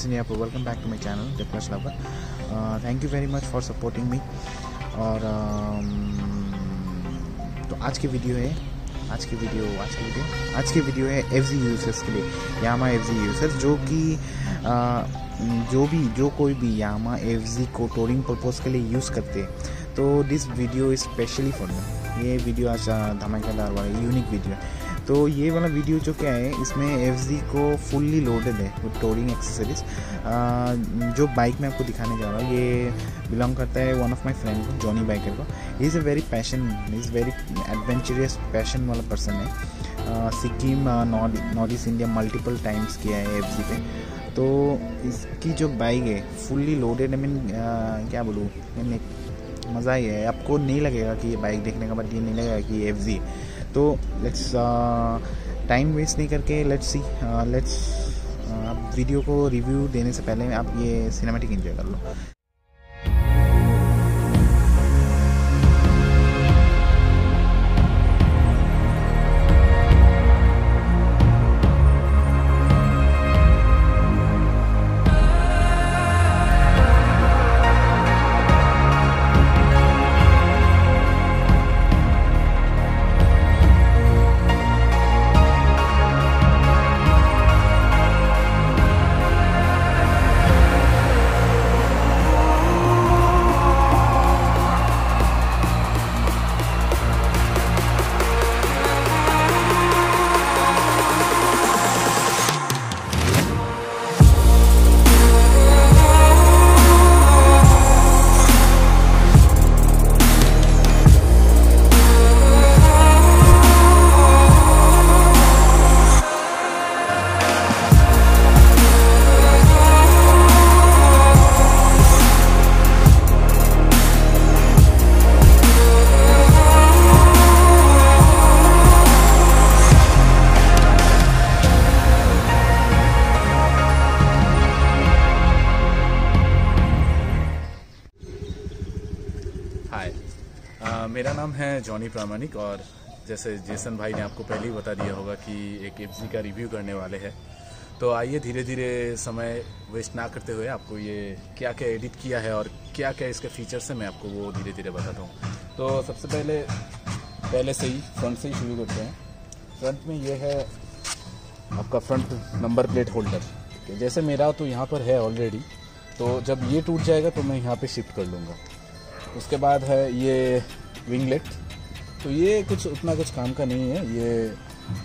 Welcome back to my channel, The Plus Lover. Uh, thank you very much for supporting me. और um, तो आज की video है आज की वीडियो आज की वीडियो आज की वीडियो है एफ़ जी यूज़र्स के लिए यामा एफ़ जी यूज़र्स जो कि uh, जो भी जो कोई भी यामा एफ़ जी को टोरिंग पर्पज़ के लिए यूज़ करते हैं तो this video is specially for me ये वीडियो आज uh, धमाकेदार वाला यूनिक वीडियो है तो ये वाला वीडियो जो क्या है, इसमें एफ़ को फुल्ली लोडेड है विद टोरिंग एक्सेसरीज जो बाइक मैं आपको दिखाने जा रहा हूँ, ये बिलोंग करता है वन ऑफ़ माई फ्रेंड को जॉनी बाइकर को। Is a very passion is very adventurous passion वाला पर्सन है। Sikkim North East India multiple times किया है एफ़ पे। तो इसकी जो बाइक है फुल्ली लोडेड आई मीन क्या बोलूँ मैंने मज़ा ही है। आपको नहीं लगेगा कि ये बाइक देखने के बाद ये नहीं लगेगा कि एफ़ जी तो लेट्स टाइम वेस्ट नहीं करके लेट्स सी लेट्स आप वीडियो को रिव्यू देने से पहले आप ये सिनेमेटिक इन्जॉय कर लो। है जॉनी प्रामाणिक और जैसे जेसन भाई ने आपको पहले ही बता दिया होगा कि एक एफ़ का रिव्यू करने वाले हैं। तो आइए धीरे धीरे समय वेस्ट ना करते हुए आपको ये क्या क्या एडिट किया है और क्या क्या इसके फीचर्स हैं मैं आपको वो धीरे धीरे बताता हूँ। तो सबसे पहले पहले से ही फ्रंट से ही शुरू करते हैं। फ्रंट में ये है आपका फ्रंट नंबर प्लेट होल्डर जैसे मेरा तो यहाँ पर है ऑलरेडी तो जब ये टूट जाएगा तो मैं यहाँ पे शिफ्ट कर लूँगा। उसके बाद है ये विंगलेट तो ये कुछ उतना कुछ काम का नहीं है, ये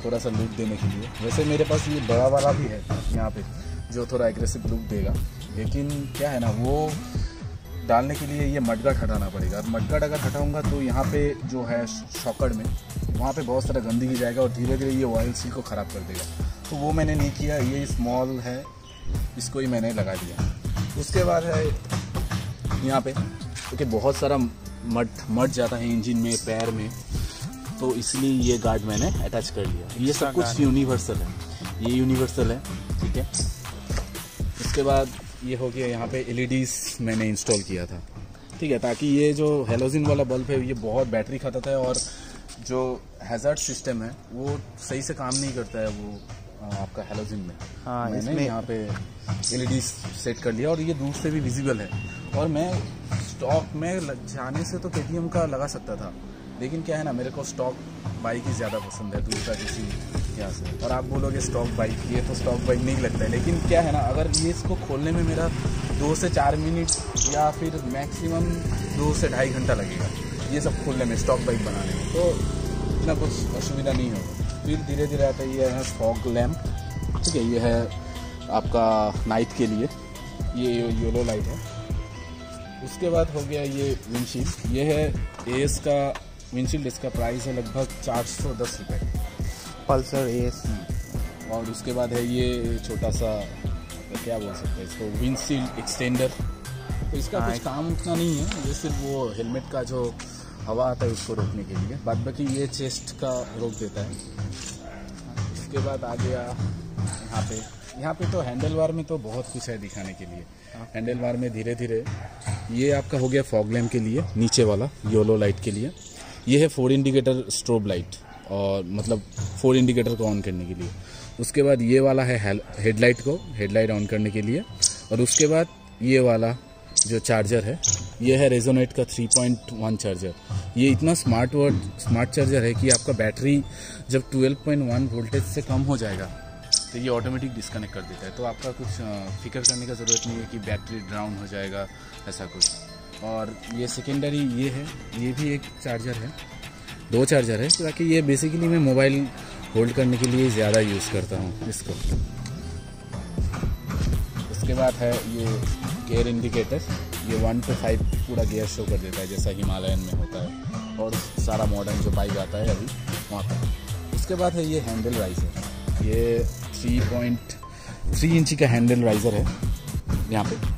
थोड़ा सा लुक देने के लिए। वैसे मेरे पास ये बड़ा वाला भी है यहाँ पे, जो थोड़ा एग्रेसिव लुक देगा। लेकिन क्या है ना, वो डालने के लिए ये मडगाट हटाना पड़ेगा। और मडगाट अगर हटाऊँगा तो यहाँ पे जो है शॉकड़ में, वहाँ पे बहुत सारा गंदगी जाएगा और धीरे धीरे ये ऑयल सील को ख़राब कर देगा। तो वो मैंने नहीं किया, ये स्मॉल है, इसको ही मैंने लगा दिया। उसके बाद है यहाँ पे क्योंकि तो बहुत सारा मट मट जाता है इंजन में, पैर में। तो इसलिए ये गार्ड मैंने अटैच कर लिया। ये सब कुछ यूनिवर्सल है। ये यूनिवर्सल है ठीक है? उसके बाद ये हो गया यहाँ पे एलईडीज मैंने इंस्टॉल किया था। ठीक है ताकि ये जो हेलोजिन वाला बल्ब है ये बहुत बैटरी खाता है और जो हैजर्ड सिस्टम है वो सही से काम नहीं करता है वो आपका हेलोजिन में। हाँ मैंने इसमें यहाँ पे एलईडी सेट कर लिया और ये दूर से भी विजिबल है। और मैं स्टॉक में लग जाने से तो के का लगा सकता था। लेकिन क्या है ना, मेरे को स्टॉक बाइक ही ज़्यादा पसंद है, दूसरा किसी यहाँ से। और आप बोलोगे स्टॉक बाइक ये तो स्टॉक बाइक नहीं लगता है। लेकिन क्या है ना, अगर ये इसको खोलने में मेरा दो से चार मिनट या फिर मैक्सिमम दो से ढाई घंटा लगेगा, ये सब खोलने में स्टॉक बाइक बनाने में। तो इतना कुछ असुविधा नहीं होगा। फिर धीरे धीरे आता ये है फॉग लैम्प ठीक है, ये है आपका नाइट के लिए। ये येलो लाइट है। उसके बाद हो गया ये विंडशील्ड ये है एस का विंडशील्ड इसका प्राइस है लगभग चार सौ दस रुपये पल्सर एस और उसके बाद है ये छोटा सा तो क्या बोल सकते हैं इसको विंडशील्ड एक्सटेंडर तो इसका हाँ, कुछ काम उतना नहीं है ये सिर्फ़ वो हेलमेट का जो हवा आता है उसको रोकने के लिए। बाद बाकी ये चेस्ट का रोक देता है। उसके बाद आ गया यहाँ पे। यहाँ पे तो हैंडल बार में तो बहुत कुछ है दिखाने के लिए। हैंडल बार में धीरे धीरे ये आपका हो गया फॉग लैम्प के लिए नीचे वाला योलो लाइट के लिए। ये है फोर इंडिकेटर स्ट्रोब लाइट और मतलब फोर इंडिकेटर को ऑन करने के लिए। उसके बाद ये वाला है हेडलाइट को, हेडलाइट ऑन करने के लिए। और उसके बाद ये वाला जो चार्जर है, ये है रेजोनेट का 3.1 चार्जर। ये इतना स्मार्ट वर्ड, स्मार्ट चार्जर है कि आपका बैटरी जब 12.1 वोल्टेज से कम हो जाएगा तो ये ऑटोमेटिक डिस्कनेक्ट कर देता है। तो आपका कुछ फ़िक्र करने का ज़रूरत नहीं है कि बैटरी डाउन हो जाएगा, ऐसा कुछ। और ये सेकेंडरी ये है, ये भी एक चार्जर है, दो चार्जर है, ताकि ये बेसिकली मैं मोबाइल होल्ड करने के लिए ज़्यादा यूज़ करता हूँ इसको। उसके बाद है ये गेयर इंडिकेटर ये वन टू फाइव पूरा गेयर शो कर देता है, जैसा हिमालयन में होता है, और सारा मॉडर्न जो बाइक आता है अभी वहाँ पर। उसके बाद है ये हैंडल राइजर ये थ्री पॉइंट थ्री इंची का हैंडल राइजर है यहाँ पे।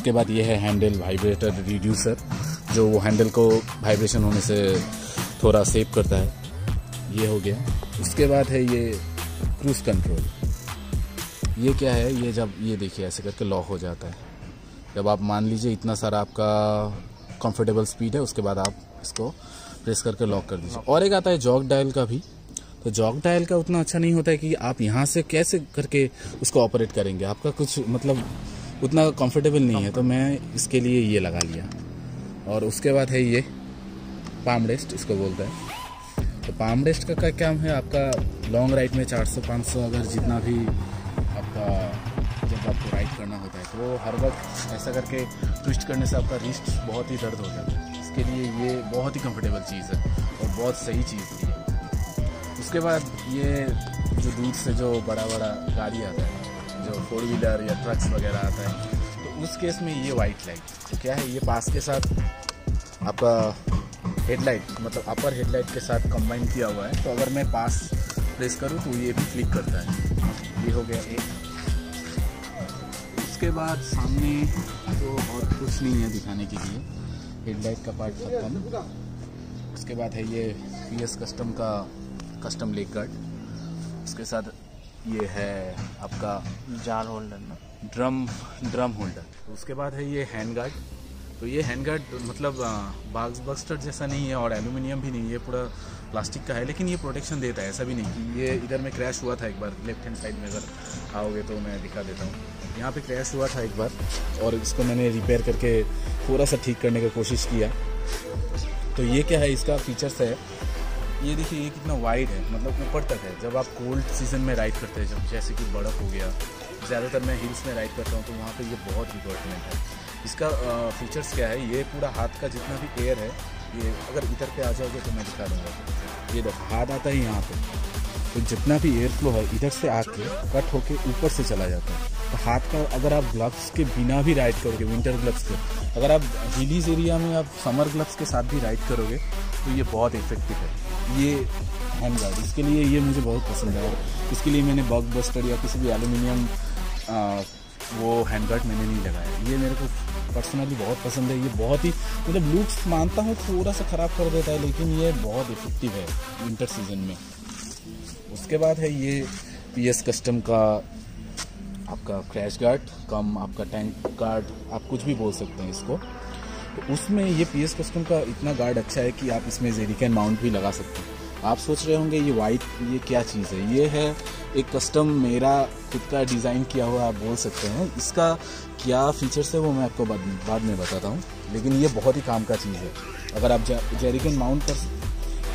उसके बाद ये है हैंडल वाइब्रेटर रिड्यूसर, जो वो हैंडल को वाइब्रेशन होने से थोड़ा सेव करता है। ये हो गया। उसके बाद है ये क्रूज कंट्रोल। ये क्या है? ये जब ये देखिए, ऐसे करके लॉक हो जाता है। जब आप मान लीजिए इतना सारा आपका कंफर्टेबल स्पीड है, उसके बाद आप इसको प्रेस करके लॉक कर दीजिए। और एक आता है जॉक डायल का भी। तो जॉक डायल का उतना अच्छा नहीं होता है कि आप यहाँ से कैसे करके उसको ऑपरेट करेंगे। आपका कुछ मतलब उतना कंफर्टेबल नहीं है तो मैं इसके लिए ये लगा लिया। और उसके बाद है ये पाम रेस्ट इसको बोलता है। तो पाम रेस्ट का क्या काम है? आपका लॉन्ग राइड में 400-500 अगर जितना भी आपका जब आपको राइड करना होता है तो हर वक्त ऐसा करके ट्विस्ट करने से आपका रिस्ट बहुत ही दर्द हो जाता है। इसके लिए ये बहुत ही कंफर्टेबल चीज़ है और बहुत सही चीज़ है। उसके बाद ये जो दूर से जो बड़ा बड़ा गाड़ी आता है जो फोर व्हीलर या ट्रक्स वगैरह आता है तो उस केस में ये वाइट लाइट तो क्या है, ये पास के साथ आपका हेडलाइट मतलब अपर हेडलाइट के साथ कंबाइन किया हुआ है तो अगर मैं पास प्रेस करूँ तो ये भी क्लिक करता है। ये हो गया एक। उसके बाद सामने तो और कुछ नहीं है दिखाने के लिए हेडलाइट का पार्ट खत्म। उसके बाद है ये पी एस कस्टम का कस्टम लेग गार्ड उसके साथ ये है आपका जार होल्डर ना। Drum drum holder. उसके बाद है ये हैंड गार्ड। तो ये हैंड गार्ड मतलब बाग्स बस्टर जैसा नहीं है और एल्यूमिनियम भी नहीं है ये पूरा प्लास्टिक का है लेकिन ये प्रोटेक्शन देता है ऐसा भी नहीं कि ये इधर में क्रैश हुआ था एक बार लेफ़्ट हैंड साइड में अगर आओगे तो मैं दिखा देता हूँ। यहाँ पे क्रैश हुआ था एक बार और इसको मैंने रिपेयर करके थोड़ा सा ठीक करने की कोशिश किया। तो ये क्या है इसका फीचर्स है ये देखिए, ये कितना वाइड है मतलब ऊपर तक है। जब आप कोल्ड सीज़न में राइड करते हैं, जब जैसे कि बर्फ़ हो गया, ज़्यादातर मैं हिल्स में राइड करता हूँ तो वहाँ पे ये बहुत इम्पोर्टेंट है। इसका फीचर्स क्या है? ये पूरा हाथ का जितना भी एयर है, ये अगर इधर पे आ जाओगे तो मैं दिखा दूँगा। ये देखो, हाथ आता है यहाँ पे। तो जितना भी एयर फ्लो है, इधर से आके कट होके ऊपर से चला जाता है। तो हाथ का अगर आप ग्लव्स के बिना भी राइड करोगे विंटर ग्लव्स के, अगर आप हिलीज एरिया में आप समर ग्लव्स के साथ भी राइड करोगे तो ये बहुत इफ़ेक्टिव है। ये हैंड गार्ड इसके लिए ये मुझे बहुत पसंद है। इसके लिए मैंने बग बस्टर या किसी भी एलुमिनियम वो हैंड गार्ड मैंने नहीं लगाया। ये मेरे को पर्सनली बहुत पसंद है। ये बहुत ही मतलब लुक्स मानता हूँ थोड़ा सा ख़राब कर देता है, लेकिन ये बहुत इफ़ेक्टिव है विंटर सीज़न में। उसके बाद है ये पी एस कस्टम का आपका क्रैश गार्ड कम आपका टैंक गार्ड आप कुछ भी बोल सकते हैं इसको। तो उसमें ये पी एस कस्टम का इतना गार्ड अच्छा है कि आप इसमें जेरिकन माउंट भी लगा सकते हैं। आप सोच रहे होंगे, ये वाइट ये क्या चीज़ है? ये है एक कस्टम मेरा खुद का डिज़ाइन किया हुआ आप बोल सकते हैं। इसका क्या फीचर्स है वो मैं आपको बाद बाद में बताता हूँ। लेकिन ये बहुत ही काम का चीज़ है। अगर आप जेरिकन माउंट कर,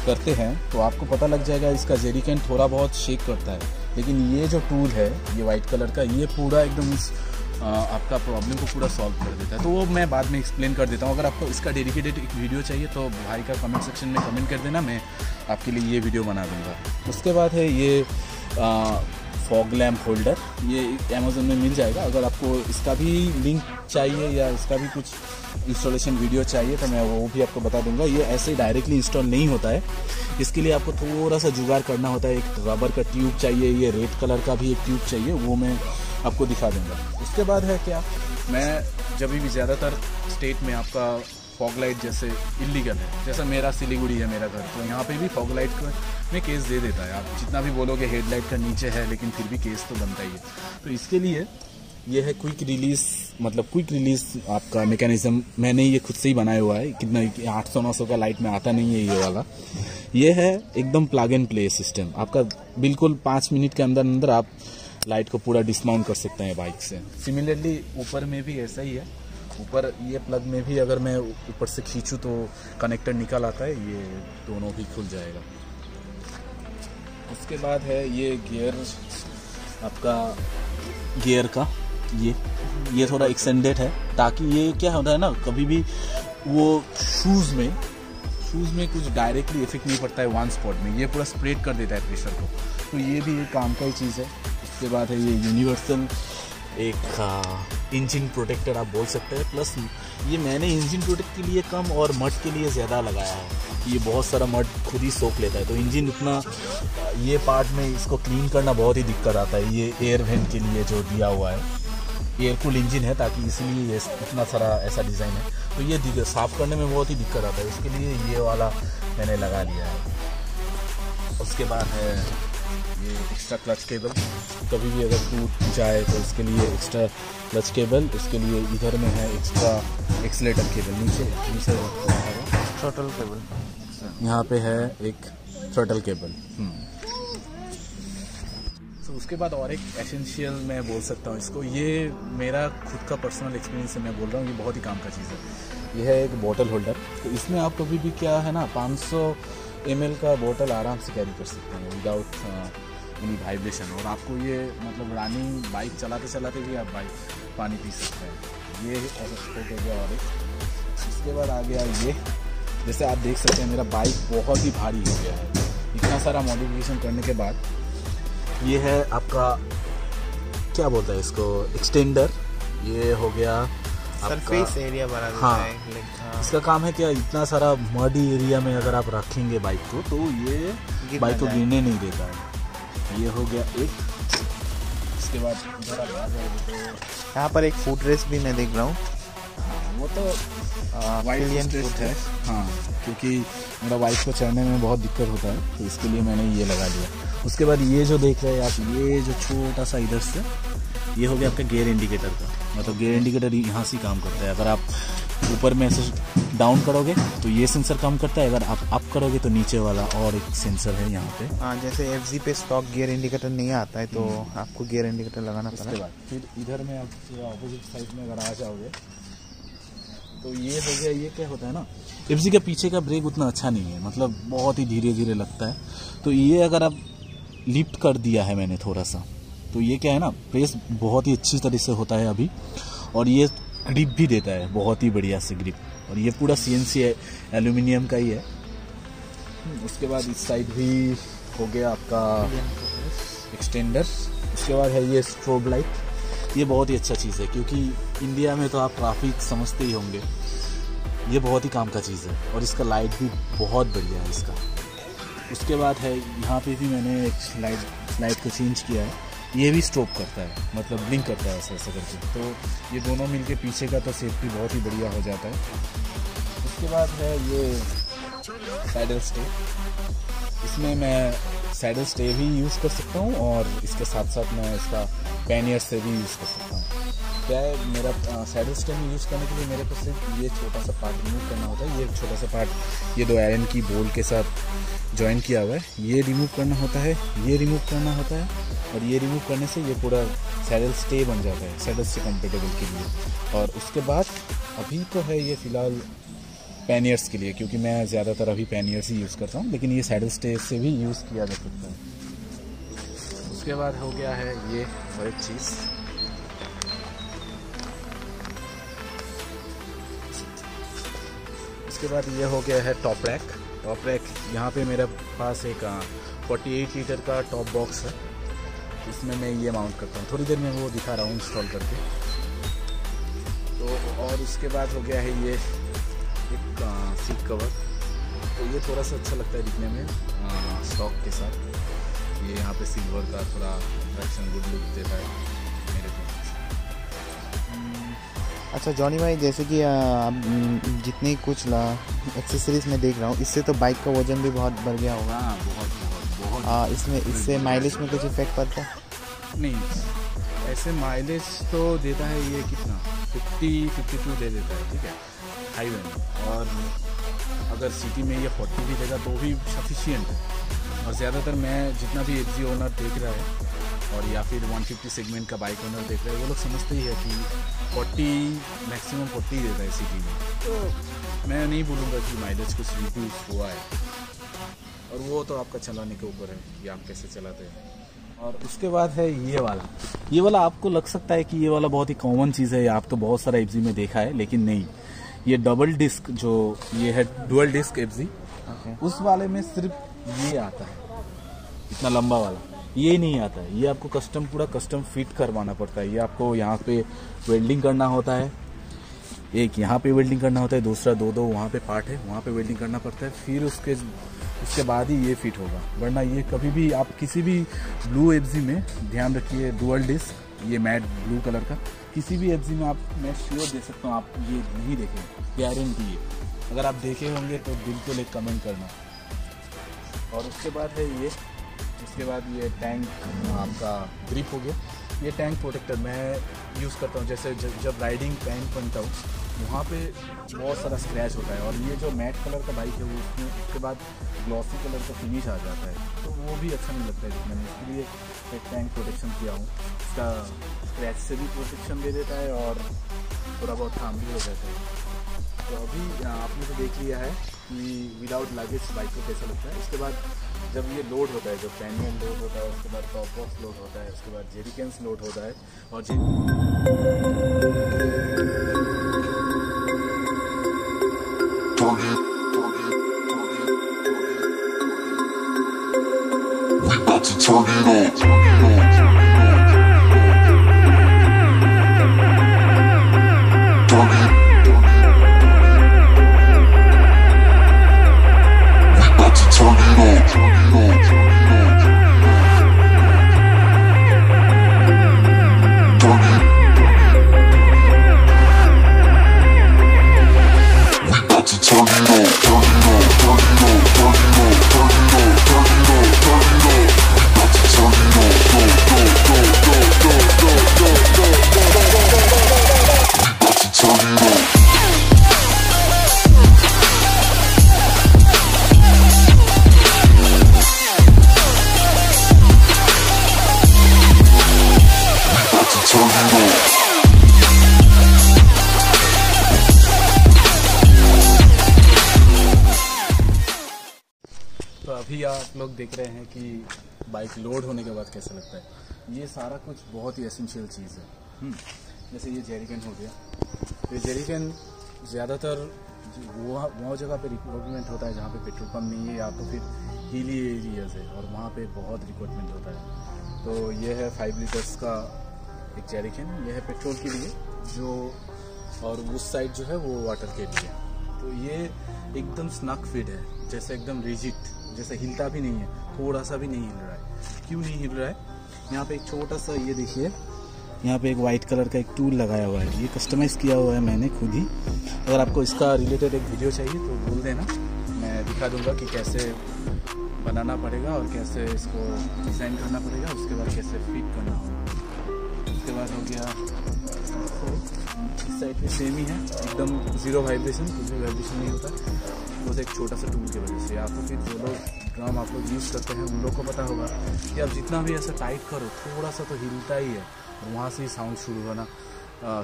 करते हैं तो आपको पता लग जाएगा इसका जेरिकन थोड़ा बहुत शेक करता है। लेकिन ये जो टूल है, ये वाइट कलर का, ये पूरा एकदम उस आपका प्रॉब्लम को पूरा सॉल्व कर देता है। तो वो मैं बाद में एक्सप्लेन कर देता हूँ। अगर आपको इसका डेडिकेटेड एक वीडियो चाहिए तो भाई का कमेंट सेक्शन में कमेंट कर देना, मैं आपके लिए ये वीडियो बना दूँगा। उसके बाद है ये फॉग लैम्प होल्डर ये अमेज़ोन में मिल जाएगा। अगर आपको इसका भी लिंक चाहिए या इसका भी कुछ इंस्टॉलेशन वीडियो चाहिए तो मैं वो भी आपको बता दूँगा। ये ऐसे डायरेक्टली इंस्टॉल नहीं होता है। इसके लिए आपको थोड़ा सा जुगाड़ करना होता है। एक रबर का ट्यूब चाहिए, ये रेड कलर का भी एक ट्यूब चाहिए, वो मैं आपको दिखा दूँगा। उसके बाद है क्या? मैं जब भी ज़्यादातर स्टेट में आपका फॉग लाइट जैसे इलीगल है। जैसा मेरा सिलीगुड़ी है मेरा घर तो यहाँ पे भी फॉग लाइट में केस दे देता है। आप जितना भी बोलोगे हेडलाइट का नीचे है, लेकिन फिर भी केस तो बनता ही है। तो इसके लिए ये है क्विक रिलीज़ मतलब क्विक रिलीज़ आपका मैकेनिज्म मैंने ये खुद से ही बनाया हुआ है। कितना आठ सौ नौ सौ का लाइट में आता नहीं है ये वाला। ये है एकदम प्लग एंड प्ले सिस्टम आपका बिल्कुल पाँच मिनट के अंदर अंदर आप लाइट को पूरा डिस्माउंट कर सकते हैं बाइक से। सिमिलरली ऊपर में भी ऐसा ही है। ऊपर, ये प्लग में भी अगर मैं ऊपर से खींचूँ तो कनेक्टर निकल आता है, ये दोनों भी खुल जाएगा। उसके बाद है ये गियर आपका गियर का, ये ये थोड़ा एक्सटेंडेड है, ताकि ये क्या होता है ना, कभी भी वो शूज़ में शूज़ में कुछ डायरेक्टली इफ़ेक्ट नहीं पड़ता है वन स्पॉट में, ये पूरा स्प्रेड कर देता है प्रेशर को। तो ये भी एक काम का ही चीज़ है। उसके बाद है ये यूनिवर्सल एक इंजन प्रोटेक्टर आप बोल सकते हैं। प्लस ये मैंने इंजन प्रोटेक्ट के लिए कम और मड के लिए ज़्यादा लगाया है ये बहुत सारा मड खुद ही सोख लेता है। तो इंजन उतना ये पार्ट में इसको क्लीन करना बहुत ही दिक्कत आता है, ये एयर वेंट के लिए जो दिया हुआ है। एयर कूल इंजन है ताकि इसलिए ये इतना सारा ऐसा डिज़ाइन है। तो ये साफ़ करने में बहुत ही दिक्कत आता है। उसके लिए ये वाला मैंने लगा लिया है। उसके बाद है ये एक्स्ट्रा क्लच केबल कभी भी अगर टूट जाए तो इसके लिए एक्स्ट्रा क्लच केबल इसके लिए इधर में है एक्स्ट्रा एक्सलेटर केबल नीचे नीचे टोटल केबल यहाँ पे है एक थ्रोटल केबल तो उसके बाद और एक एसेंशियल मैं बोल सकता हूँ इसको। ये मेरा खुद का पर्सनल एक्सपीरियंस से मैं बोल रहा हूँ ये बहुत ही काम का चीज़ है। ये है एक बॉटल होल्डर तो इसमें आप कभी भी क्या है ना 500 सौ का बोतल आराम से कैरी कर सकते हैं विदाउट एनी वाइब्रेशन और आपको ये मतलब रनिंग बाइक चलाते चलाते भी आप बाइक पानी पी सकते हैं। ये हो गया और एक। उसके बाद आ गया ये। जैसे आप देख सकते हैं, मेरा बाइक बहुत ही भारी हो गया है। इतना सारा मॉडिफिकेशन करने के बाद ये है आपका, क्या बोलता है इसको? एक्सटेंडर ये हो गया सरफेस एरिया बना देता हाँ, है हाँ। इसका काम है क्या इतना सारा मडी एरिया में अगर आप रखेंगे बाइक को तो ये बाइक को गिरने नहीं देता है। ये हो गया एक। इसके बाद तो यहाँ पर एक फ़ूड रेस भी मैं देख रहा हूँ। वो तो वाइट टेस्ट है। हाँ क्योंकि मेरा बाइक को चढ़ने में बहुत दिक्कत होता है तो इसके लिए मैंने ये लगा दिया। उसके बाद ये जो देख रहे हैं आप ये जो छोटा सा इधर से ये हो गया आपका गेयर इंडिकेटर का। मतलब गेयर इंडिकेटर यहाँ से काम करता है। अगर आप ऊपर में ऐसे डाउन करोगे तो ये सेंसर काम करता है। अगर आप अप करोगे तो नीचे वाला और एक सेंसर है यहाँ पे। हाँ जैसे एफजी पे स्टॉक गियर इंडिकेटर नहीं आता है तो हम्म। आपको गियर इंडिकेटर लगाना पड़ेगा फिर इधर में आप अपोजिट साइड में अगर आ जाओगे तो ये हो गया ये क्या होता है ना? एफ़ का पीछे का ब्रेक उतना अच्छा नहीं है। मतलब बहुत ही धीरे धीरे लगता है। तो ये अगर आप लिफ्ट कर दिया है मैंने थोड़ा सा तो ये क्या है ना प्रेस बहुत ही अच्छी तरह से होता है अभी, और ये ग्रिप भी देता है, बहुत ही बढ़िया से ग्रिप और ये पूरा सी एन सी एल्यूमिनियम का ही है। उसके बाद इस साइड भी हो गया आपका एक्सटेंडर उसके बाद है ये स्ट्रोब लाइट ये बहुत ही अच्छा चीज़ है, क्योंकि इंडिया में तो आप ट्रैफ़िक समझते ही होंगे। ये बहुत ही काम का चीज़ है, और इसका लाइट भी बहुत बढ़िया है इसका। उसके बाद है, यहाँ पे भी मैंने एक लाइट लाइट को चेंज किया है। ये भी स्टॉप करता है मतलब ब्लिंक करता है ऐसा ऐसा करके। तो ये दोनों मिलके पीछे का तो सेफ्टी बहुत ही बढ़िया हो जाता है। उसके बाद है ये सैडल स्टे इसमें मैं सैडल स्टे भी यूज़ कर सकता हूँ और इसके साथ साथ मैं इसका पैनियर से भी यूज़ कर सकता हूँ। क्या है, मेरा सैडल स्टे में यूज़ करने के लिए मेरे को सिर्फ़ ये छोटा सा पार्ट रिमूव करना होता है। ये छोटा सा पार्ट ये दो आयरन की बोल के साथ ज्वाइन किया हुआ है। ये रिमूव करना होता है, ये रिमूव करना होता है। और ये रिमूव करने से ये पूरा सैडल स्टे बन जाता है सैडल से कंफर्टेबल के लिए। और उसके बाद अभी तो है ये फ़िलहाल पैनियर्स के लिए, क्योंकि मैं ज़्यादातर अभी पैनियर्स ही यूज़ करता हूँ, लेकिन ये सैडल स्टे से भी यूज़ किया जा सकता है। उसके बाद हो गया है ये और एक चीज़। उसके बाद ये हो गया है टॉप रैक टॉप रैक यहाँ पे मेरे पास एक 48 लीटर का टॉप बॉक्स है। इसमें मैं ये माउंट करता हूँ। थोड़ी देर में वो दिखा रहा हूँ इंस्टॉल करके। तो और उसके बाद हो गया है ये एक सीट कवर तो ये थोड़ा सा अच्छा लगता है दिखने में स्टॉक के साथ। ये यहाँ पे सिल्वर का थोड़ा अट्रैक्शन गुड लुक देता है मेरे को। अच्छा जॉनी भाई जैसे कि आप जितनी कुछ एक्सेसरीज में देख रहा हूँ इससे तो बाइक का वज़न भी बहुत बढ़ गया होगा। हाँ बहुत बहुत। आ, इसमें इससे माइलेज में कुछ इफ़ेक्ट पड़ता है? नहीं ऐसे माइलेज तो देता है ये कितना? 50 52 दे देता है ठीक है? हाईवे में। और अगर सिटी में ये 40 भी देगा तो भी सफिशियंट है। और ज़्यादातर मैं जितना भी एफ़ ओनर देख रहा है और या फिर 150 सेगमेंट का बाइक ओनर देख रहे हैं वो लोग समझते ही है कि 40 मैक्सिमम 40 देता है सिटी में। तो मैं नहीं बोलूँगा कि माइलेज कुछ रिड्यूस हुआ है। और वो तो आपका चलाने के ऊपर है कि आप कैसे चलाते हैं। और उसके बाद है ये वाला। ये वाला आपको लग सकता है कि ये वाला बहुत ही कॉमन चीज़ है आप तो बहुत सारा एफ़ में देखा है लेकिन नहीं। ये डबल डिस्क जो ये है डुअल डिस्क एफ़ ओके उस वाले में सिर्फ़ ये आता है। इतना लंबा वाला। ये नहीं आता है। ये आपको कस्टम पूरा कस्टम फिट करवाना पड़ता है। ये आपको यहाँ पे वेल्डिंग करना होता है। एक यहाँ पे वेल्डिंग करना होता है दूसरा दो दो वहाँ पे पार्ट है वहाँ पे वेल्डिंग करना पड़ता है। फिर उसके उसके बाद ही ये फिट होगा। वरना ये कभी भी आप किसी भी ब्लू एफजी में ध्यान रखिए डुअल डिस्क ये मैट ब्लू कलर का। किसी भी एफजी में आप मैं श्योर दे सकता हूँ, आप ये नहीं देखेंगे। गारंटी है। अगर आप देखे होंगे तो बिल्कुल एक कमेंट करना। और उसके बाद है ये उसके बाद ये टैंक आपका ग्रिप हो गया। ये टैंक प्रोटेक्टर मैं यूज़ करता हूँ जैसे जब, जब राइडिंग टैंक बनता हूँ वहाँ पे बहुत सारा स्क्रैच होता है और ये जो मैट कलर का बाइक है वो उसमें उसके बाद ग्लॉसी कलर का फिनिश आ जाता है। तो वो भी अच्छा नहीं लगता है दिखने इसके लिए एक टैंक प्रोटेक्शन किया हूँ। इसका स्क्रैच से भी प्रोटेक्शन दे देता है और थोड़ा बहुत काम भी हो जाता है। तो अभी आपने तो देख लिया है कि विदाउट लगेज बाइक को कैसा लगता है। उसके बाद जब ये लोड होता है, जब कैनियन लोड होता है, उसके बाद टॉप बॉक्स लोड होता है, उसके बाद जेरिकेंस लोड होता है और जे. We got to turn it up. अभी आप लोग देख रहे हैं कि बाइक लोड होने के बाद कैसा लगता है? ये सारा कुछ बहुत ही एसेंशियल चीज़ है। हम्म, जैसे ये जेरिकन हो गया। ये जेरिकन ज़्यादातर वो वो जगह पे रिक्वायरमेंट होता है जहाँ पे पेट्रोल पंप नहीं है या तो फिर हिली एरियाज़ है और वहाँ पे बहुत रिक्वायरमेंट होता है। तो ये है फाइव लीटर्स का एक जेरिकन ये है पेट्रोल के लिए जो और उस साइड जो है वो वाटर के लिए। तो ये एकदम स्नक फिट है जैसे एकदम रिजिट जैसे हिलता भी नहीं है, थोड़ा सा भी नहीं हिल रहा है। क्यों नहीं हिल रहा है? यहाँ पे एक छोटा सा ये देखिए, यहाँ पे एक वाइट कलर का एक टूल लगाया हुआ है ये कस्टमाइज़ किया हुआ है मैंने खुद ही। अगर आपको इसका रिलेटेड एक वीडियो चाहिए तो बोल देना। मैं दिखा दूँगा कि कैसे बनाना पड़ेगा और कैसे इसको डिज़ाइन करना पड़ेगा, उसके बाद कैसे फिट करना होगा। उसके बाद हो गया इस साइड पे सेम ही है। एकदम ज़ीरो वाइब्रेशन कुछ भी वाइब्रेशन नहीं होता। बस एक छोटा सा टूल की वजह से। तो फिर जो लोग ड्रम आप लोग यूज़ करते हैं, उन लोग को पता होगा कि आप जितना भी ऐसा टाइट करो, थोड़ा सा तो हिलता ही है। वहाँ से ही साउंड शुरू होना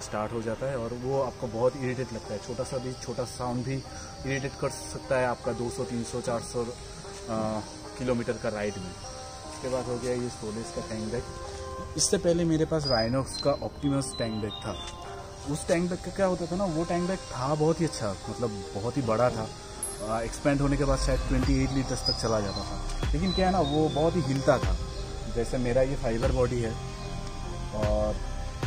स्टार्ट हो जाता है और वो आपको बहुत इरीटेट लगता है। छोटा सा भी, छोटा साउंड भी इरीटेट कर सकता है आपका 200 300 400 किलोमीटर का राइड में। उसके बाद हो गया ये सोलेस का टैंक बैग इससे पहले मेरे पास राइनोक्स का ऑप्टिमस टैंक बैग था। उस टैंक बैग का क्या होता था ना, वो टैंक बैग था बहुत ही अच्छा मतलब बहुत ही बड़ा था। एक्सपेंड होने के बाद शायद 28 लीटर्स तक चला जाता था। लेकिन क्या है ना वो बहुत ही हिलता था। जैसे मेरा ये फाइबर बॉडी है और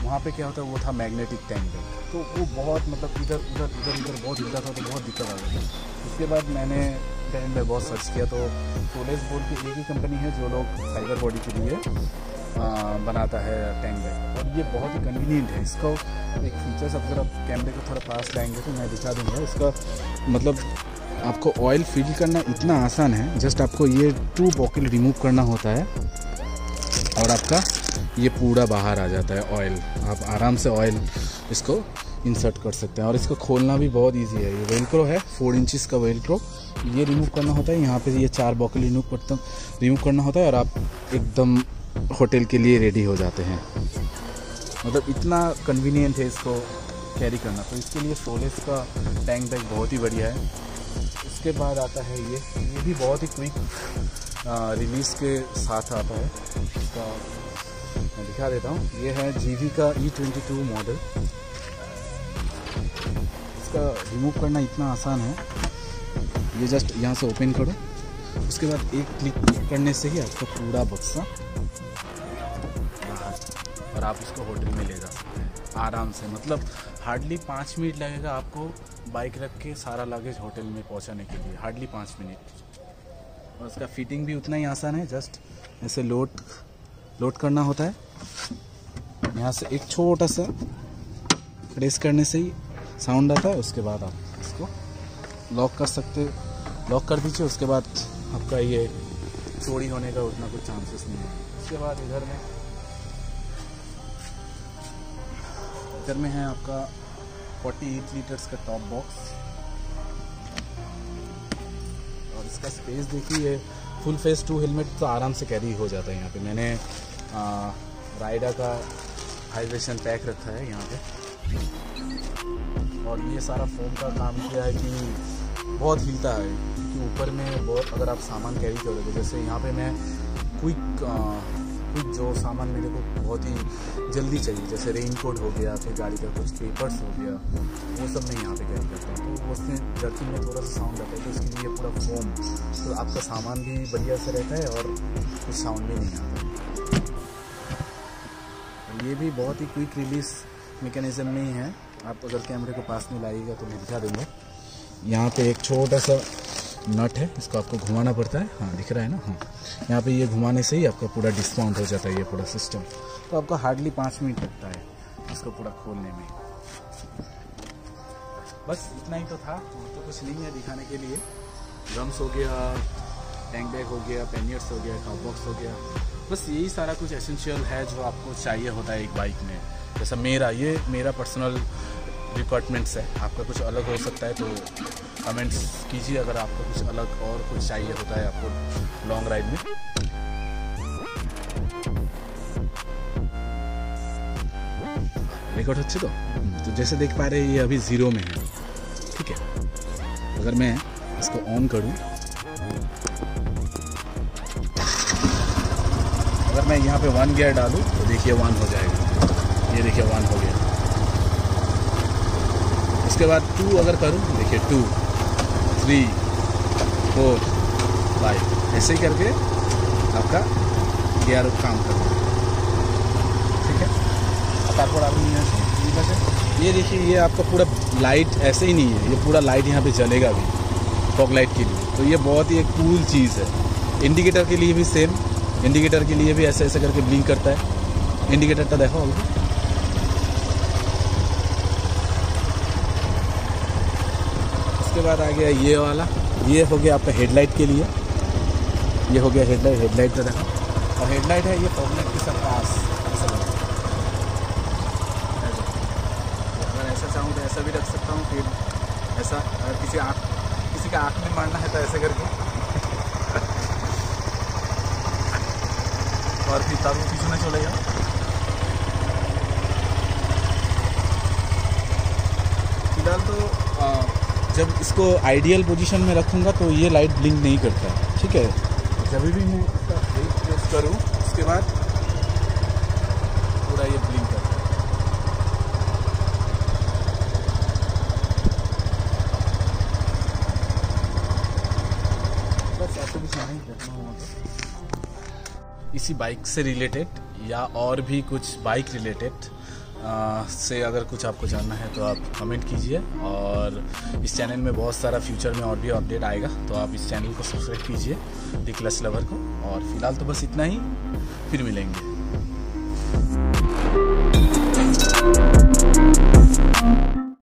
वहाँ पे क्या होता है वो था मैग्नेटिक टैंक तो वो बहुत मतलब इधर उधर इधर उधर बहुत हिलता था तो बहुत दिक्कत आ गई उसके बाद मैंने इंटरनेट में बहुत सर्च किया तो सोलेस बोर्ड की एक ही कंपनी है जो लोग फाइबर बॉडी के लिए आ, बनाता है टैंक बैग और ये बहुत ही कन्वीनियंट है। इसका एक फीचर्स अगर आप कैमरे को थोड़ा पास लाएँगे तो मैं दिखा दूँगा। इसका मतलब आपको ऑयल फिल करना इतना आसान है जस्ट आपको ये टू बॉकिल रिमूव करना होता है और आपका ये पूरा बाहर आ जाता है ऑयल आप आराम से ऑयल इसको इंसर्ट कर सकते हैं और इसको खोलना भी बहुत इजी है। ये वेलक्रो है फोर इंचज़ का वेलक्रो ये रिमूव करना होता है, यहाँ पे ये चार बॉकल रिमूव करता रिमूव करना होता है और आप एकदम होटल के लिए रेडी हो जाते हैं। मतलब इतना कन्वीनियंट है इसको कैरी करना। तो इसके लिए सोलेस का टैंक बैग बहुत ही बढ़िया है। उसके बाद आता है ये। ये भी बहुत ही क्विक रिलीज़ के साथ आता है। इसका मैं दिखा देता हूँ। ये है जीवी का ई ट्वेंटी टू मॉडल इसका रिमूव करना इतना आसान है। ये जस्ट यहाँ से ओपन करो। उसके बाद एक क्लिक करने से ही आपका पूरा बक्सा और आप उसको होटल में ले जा सकते हैं आराम से मतलब हार्डली पाँच मिनट लगेगा आपको बाइक रख के सारा लगेज होटल में पहुँचाने के लिए हार्डली पाँच मिनट। और उसका फिटिंग भी उतना ही आसान है जस्ट ऐसे लोड लोड करना होता है। यहाँ से एक छोटा सा प्रेस करने से ही साउंड आता है, उसके बाद आप इसको लॉक कर सकते लॉक कर दीजिए, उसके बाद आपका ये चोरी होने का उतना कुछ चांसेस नहीं है। उसके बाद इधर में इधर में है आपका 48 लीटर्स का टॉप बॉक्स और इसका स्पेस देखिए फुल फेस टू हेलमेट तो आराम से कैरी हो जाता है यहाँ पे। मैंने आ, राइडा का हाइड्रेशन पैक रखा है यहाँ पे। और ये सारा फोम का काम किया है कि बहुत हिलता है क्योंकि ऊपर में बहुत अगर आप सामान कैरी करोगे जैसे यहाँ पे मैं क्विक क्विक जो सामान मेरे को बहुत ही जल्दी चाहिए, जैसे रेन कोट हो गया, फिर गाड़ी का कुछ पेपर्स हो गया, वो सब मैं यहाँ पे कैरी करता हूँ। तो उसमें जर्किंग में थोड़ा सा साउंड आता है तो इसके लिए पूरा फोम तो आपका सामान भी बढ़िया से रहता है और कुछ साउंड भी नहीं आता। ये भी बहुत ही क्विक रिलीज़ मेकेनिज़्म में ही है। आप अगर कैमरे को पास में लाइएगा तो मैं दिखा दूँगा। यहाँ पे एक छोटा सा नट है, इसको आपको घुमाना पड़ता है। हाँ दिख रहा है ना? हाँ। यहाँ पे ये घुमाने से ही आपका पूरा डिस्काउंट हो जाता है, ये पूरा सिस्टम तो आपका हार्डली पाँच मिनट लगता है, इसको पूरा खोलने में। बस इतना ही तो था। तो कुछ नहीं है दिखाने के लिए। ड्रम्स हो गया टैंक बैग हो गया पेनियर्स हो गया टॉप बॉक्स हो गया। बस यही सारा कुछ एसेंशियल है जो आपको चाहिए होता है एक बाइक में। जैसा मेरा, ये मेरा पर्सनल रिक्वायरमेंट्स है। आपका कुछ अलग हो सकता है तो कमेंट्स कीजिए अगर आपको कुछ अलग और कुछ चाहिए होता है आपको लॉन्ग राइड में। रिकॉर्ड अच्छे तो? तो जैसे देख पा रहे हैं, ये अभी ज़ीरो में है। ठीक है? अगर मैं इसको ऑन करूँ। अगर मैं यहाँ पे वन गियर डालूं तो देखिए वन हो जाएगा। ये देखिए वन हो गया। उसके बाद टू अगर करूँ, देखिए टू थ्री फोर फाइव ऐसे ही करके आपका गियर काम करता है। ठीक है? आप नहीं है ठीक ये देखिए, ये आपका पूरा लाइट ऐसे ही नहीं है। ये पूरा लाइट यहाँ पे जलेगा भी फॉग लाइट के लिए। तो ये बहुत ही एक कूल चीज़ है। इंडिकेटर के लिए भी सेम इंडिकेटर के लिए भी ऐसे ऐसे करके ब्लिंक करता है। इंडिकेटर का देखो उसके बाद आ गया ये वाला। ये हो गया आपका हेडलाइट के लिए। ये हो गया हेडलाइट हेडलाइट का देखो। और हेडलाइट है ये फॉगलाइट के साथ पास। ऐसा अगर ऐसा चाहूँ तो ऐसा भी रख सकता हूँ फिर ऐसा, अगर किसी आँख, किसी का आँख में मारना है तो ऐसे करके। और फिर तब पीछे चले जाओ। फ़िलहाल तो जब इसको आइडियल पोजीशन में रखूँगा तो ये लाइट ब्लिंक नहीं करता है। ठीक है? जब भी मैं इसका ब्रेक प्रेस करूँ उसके बाद पूरा ये ब्लिंक करता है। इसी बाइक से रिलेटेड या और भी कुछ बाइक रिलेटेड से अगर कुछ आपको जानना है तो आप कमेंट कीजिए और इस चैनल में बहुत सारा फ्यूचर में और भी अपडेट आएगा तो आप इस चैनल को सब्सक्राइब कीजिए दी क्लच लवर को। और फ़िलहाल तो बस इतना ही, फिर मिलेंगे।